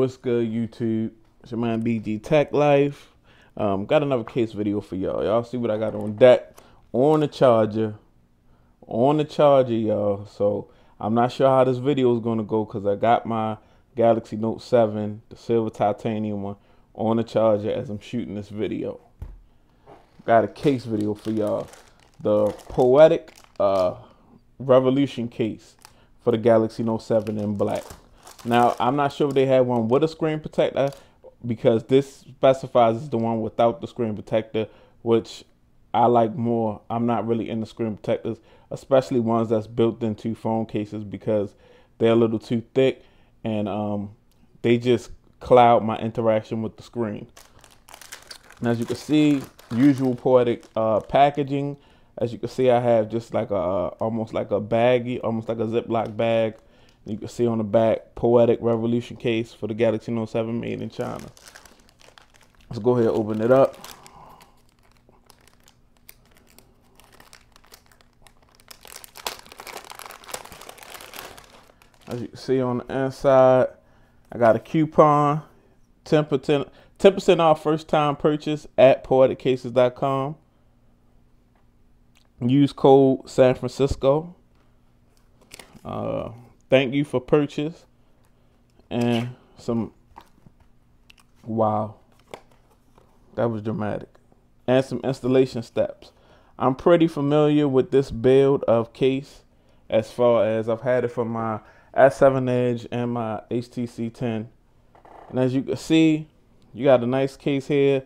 What's good, YouTube? It's your man BG Tech Life. Um, got another case video for y'all. Y'all see what I got on deck on the charger, on the charger, y'all. So I'm not sure how this video is gonna go because I got my Galaxy Note 7, the silver titanium one, on the charger as I'm shooting this video. Got a case video for y'all. The Poetic uh, Revolution case for the Galaxy Note 7 in black. Now, I'm not sure if they have one with a screen protector because this specifies the one without the screen protector, which I like more. I'm not really into screen protectors, especially ones that's built into phone cases because they're a little too thick and um, they just cloud my interaction with the screen. And as you can see, usual poetic uh, packaging. As you can see, I have just like a almost like a baggy, almost like a Ziploc bag you can see on the back, Poetic Revolution case for the Galaxy Note 7 made in China. Let's go ahead and open it up. As you can see on the inside, I got a coupon, 10%, 10% off first time purchase at poeticcases.com. Use code San Francisco. Uh, thank you for purchase and some wow that was dramatic. And some installation steps. I'm pretty familiar with this build of case as far as i've had it for my s7 edge and my htc 10 and as you can see you got a nice case here.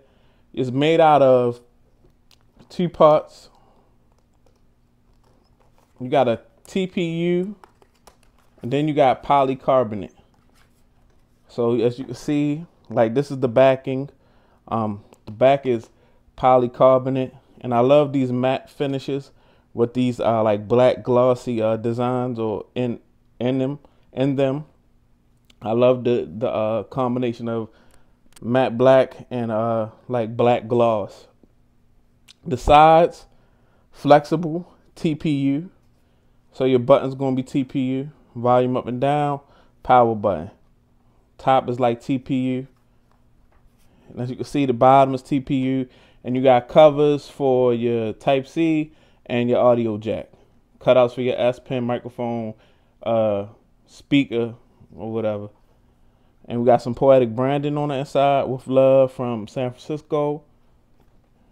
It's made out of two parts. You got a tpu and then you got polycarbonate. So as you can see, like this is the backing. Um, the back is polycarbonate. And I love these matte finishes with these uh, like black glossy uh, designs or in in them in them. I love the the uh, combination of matte black and uh, like black gloss. The sides flexible TPU, so your button's gonna be TPU volume up and down, power button. Top is like TPU. And as you can see, the bottom is TPU. And you got covers for your Type C and your audio jack. Cutouts for your S Pen microphone, uh, speaker, or whatever. And we got some poetic branding on the inside with love from San Francisco.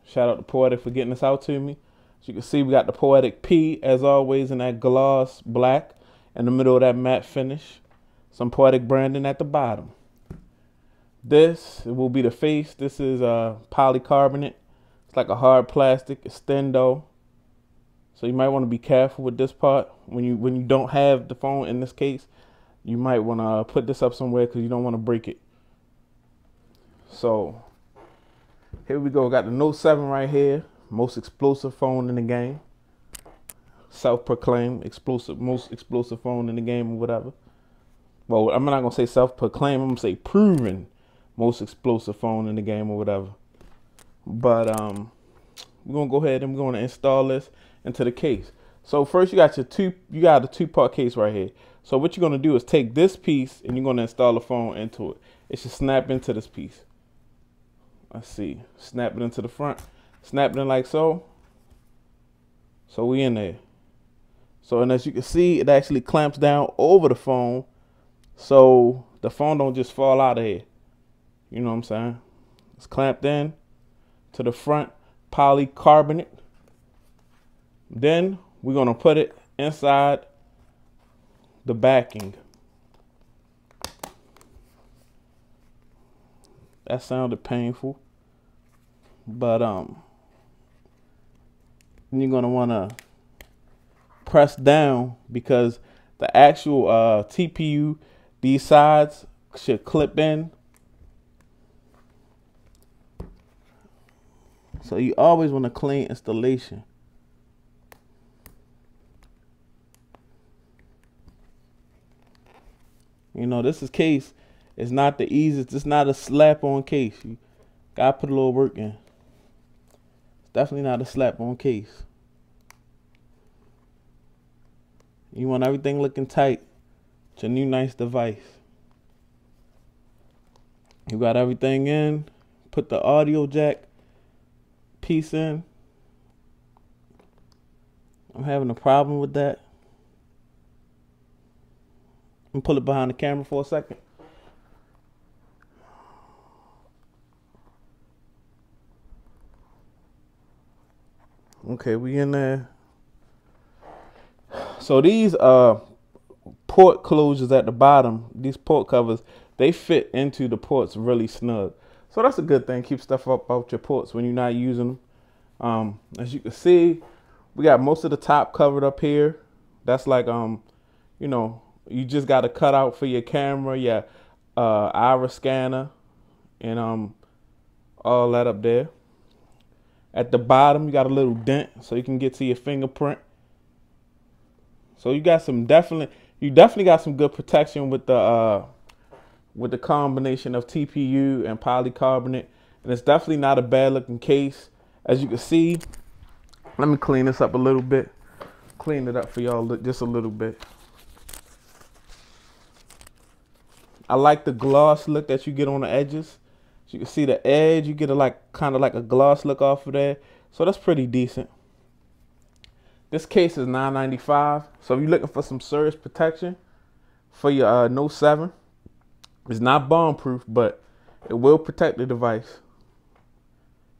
Shout out to Poetic for getting this out to me. As you can see, we got the Poetic P as always in that gloss black in the middle of that matte finish. Some poetic branding at the bottom. This will be the face. This is uh, polycarbonate. It's like a hard plastic extendo. So you might want to be careful with this part when you when you don't have the phone in this case. You might want to put this up somewhere because you don't want to break it. So here we go. Got the Note 7 right here. Most explosive phone in the game self-proclaimed explosive, most explosive phone in the game or whatever. Well, I'm not gonna say self-proclaimed. I'm gonna say proven most explosive phone in the game or whatever. But um, we're gonna go ahead and we're gonna install this into the case. So first, you got your two, you got a two-part case right here. So what you're gonna do is take this piece and you're gonna install the phone into it. It should snap into this piece. Let's see, snap it into the front, snap it in like so. So we in there. So, and as you can see, it actually clamps down over the phone. So the phone don't just fall out of here. You know what I'm saying? It's clamped in to the front polycarbonate. Then we're going to put it inside the backing. That sounded painful. But um you're going to want to press down because the actual uh, TPU, these sides should clip in. So you always want a clean installation. You know, this is case. It's not the easiest. It's not a slap on case. You gotta put a little work in. It's definitely not a slap on case. You want everything looking tight. It's a new nice device. You got everything in. Put the audio jack piece in. I'm having a problem with that. I'm pull it behind the camera for a second. Okay, we in there. So these uh port closures at the bottom, these port covers, they fit into the ports really snug. So that's a good thing. Keep stuff up out your ports when you're not using them. Um, as you can see, we got most of the top covered up here. That's like, um, you know, you just got a cutout for your camera, your uh, iris scanner, and um, all that up there. At the bottom, you got a little dent so you can get to your fingerprint. So you got some definitely, you definitely got some good protection with the uh, with the combination of TPU and polycarbonate, and it's definitely not a bad looking case. As you can see, let me clean this up a little bit. Clean it up for y'all just a little bit. I like the gloss look that you get on the edges. You can see the edge, you get a like kind of like a gloss look off of there. So that's pretty decent. This case is 9.95. So if you're looking for some serious protection for your uh, Note 7, it's not bomb proof, but it will protect the device.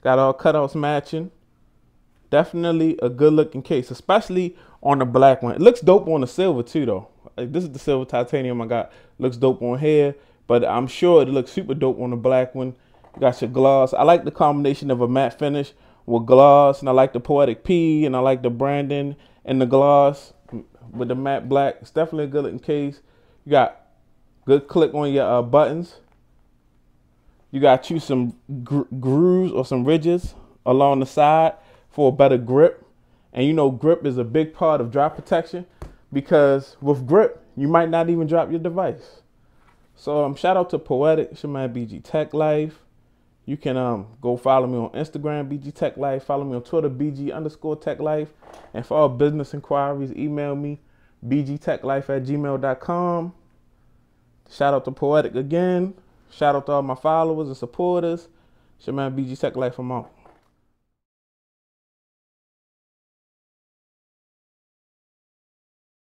Got all cutouts matching. Definitely a good looking case, especially on the black one. It looks dope on the silver too, though. Like, this is the silver titanium I got. Looks dope on here, but I'm sure it looks super dope on the black one. You got your gloss. I like the combination of a matte finish with gloss, and I like the Poetic P, and I like the branding and the gloss with the matte black. It's definitely a good looking case. You got good click on your uh, buttons. You got you some gr grooves or some ridges along the side for a better grip. And you know, grip is a big part of drop protection because with grip, you might not even drop your device. So um, shout out to Poetic, it's your man BG Tech Life. You can um go follow me on Instagram, BG Tech Life. Follow me on Twitter, BG underscore Tech Life. And for all business inquiries, email me, bgtechlife at gmail.com. Shout out to Poetic again. Shout out to all my followers and supporters. It's your man BG Tech Life. I'm out.